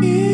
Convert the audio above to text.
You.